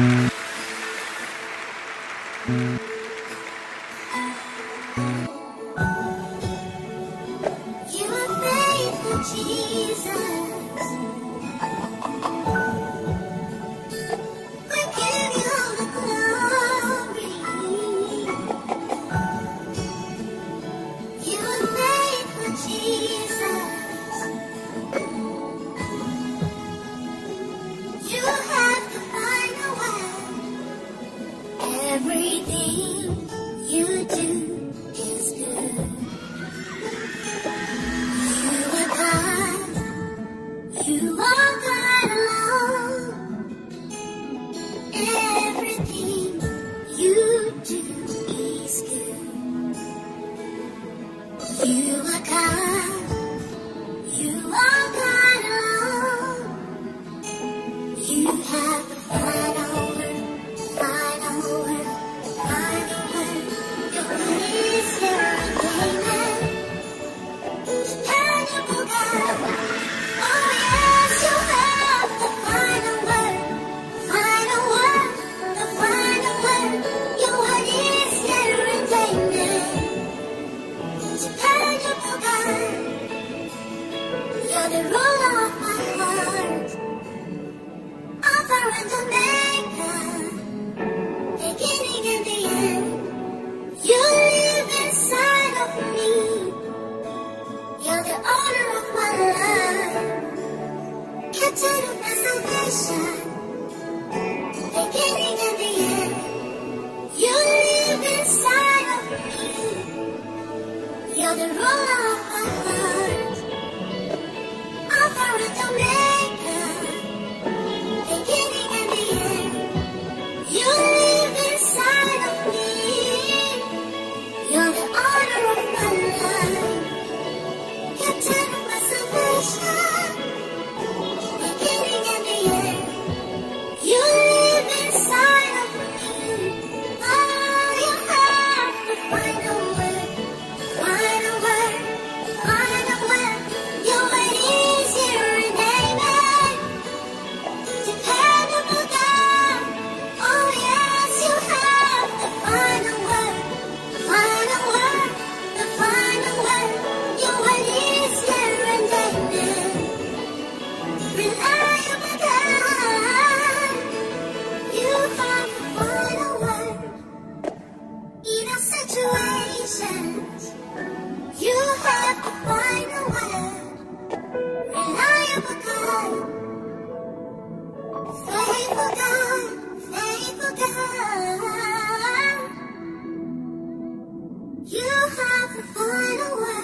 Thank you. Everything you do is good. You are kind. You are alone. Everything you do is good. You are kind. the of my heart. And Beginning and the end. You live inside of me. You're the owner of my Captain of my salvation. Beginning and the end. You live inside of me. You're the ruler of my heart. Don't patient. You have to find a way. And I am a God. Faithful God. Faithful God. You have to find a way.